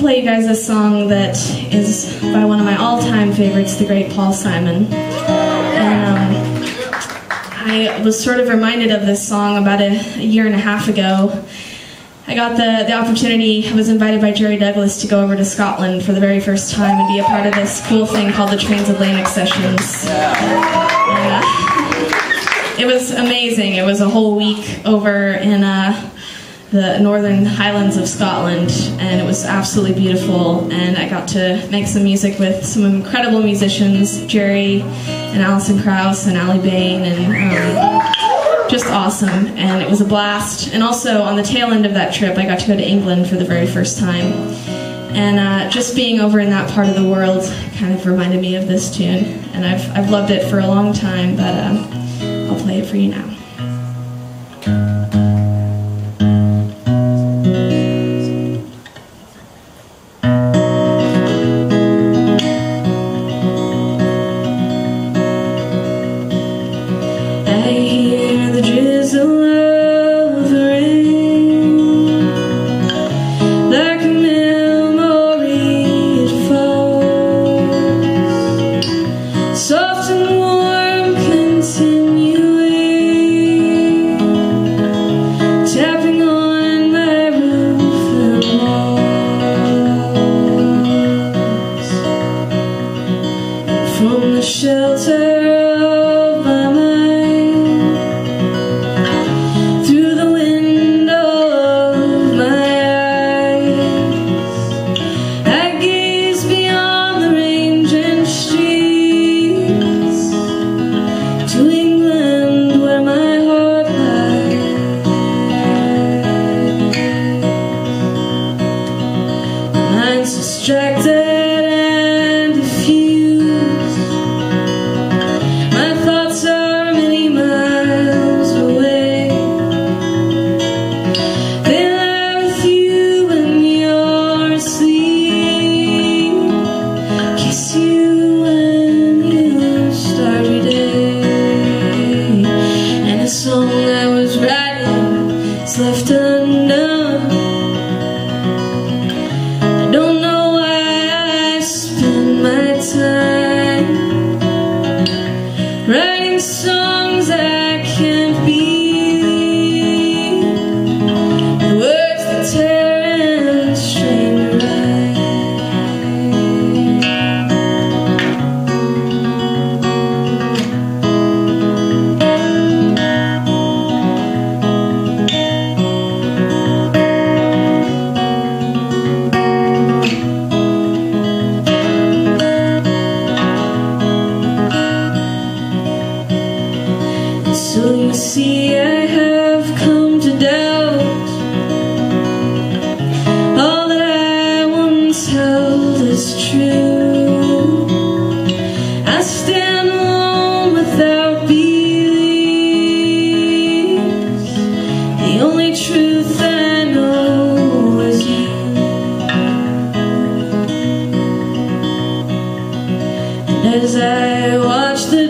play you guys a song that is by one of my all-time favorites, the great Paul Simon. And um, I was sort of reminded of this song about a, a year and a half ago. I got the, the opportunity, I was invited by Jerry Douglas to go over to Scotland for the very first time and be a part of this cool thing called the Transatlantic Sessions. It was amazing. It was a whole week over in uh, the northern highlands of Scotland, and it was absolutely beautiful. And I got to make some music with some incredible musicians, Jerry and Alison Krauss and Aly Bain, and um, just awesome. And it was a blast. And also on the tail end of that trip, I got to go to England for the very first time. And uh, just being over in that part of the world kind of reminded me of this tune. And I've, I've loved it for a long time, but uh, I'll play it for you now. Shelter song I was writing is left So you see I have come to doubt. All that I once held as true. I stand alone without beliefs. The only truth I know is you. And as I watch the